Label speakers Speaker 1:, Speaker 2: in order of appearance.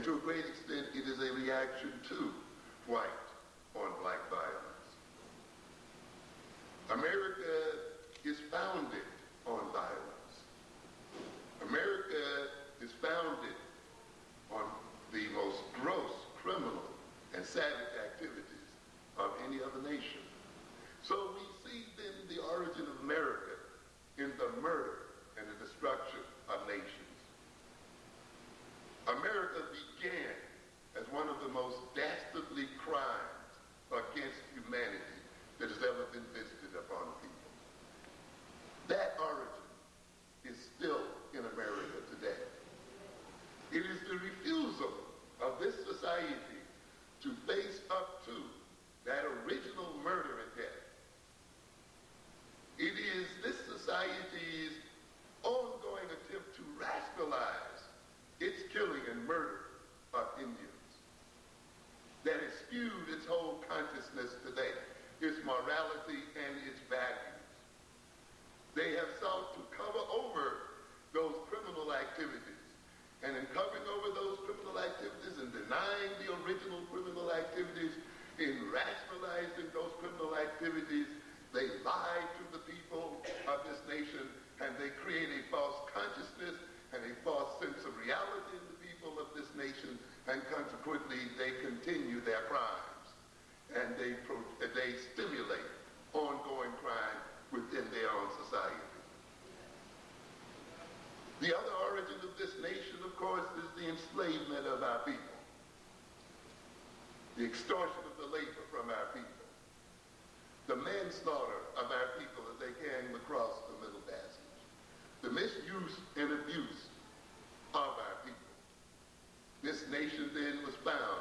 Speaker 1: And to a great extent, it is a reaction to white on black violence. America is founded on violence. America is founded on the most gross criminal and savage activities of any other nation. So we see then the origin of America in the murder and the destruction of nations. America began as one of the most dastardly crimes against humanity that has ever been visited upon people. That origin is still in America today. It is the refusal of this society to face up to that original murder and death. It is this society's ongoing attempt to rationalize its killing and murder of Indians that has skewed its whole consciousness today, its morality and its values. They have sought to cover over those criminal activities. And in covering over those criminal activities the original criminal activities, in rationalizing those criminal activities, they lie to the people of this nation and they create a false consciousness and a false sense of reality in the people of this nation, and consequently they continue their crimes. And they, they stimulate ongoing crime within their own society. The other origin of this nation, of course, is the enslavement of our people the extortion of the labor from our people, the manslaughter of our people as they came across the Middle Passage, the misuse and abuse of our people. This nation then was bound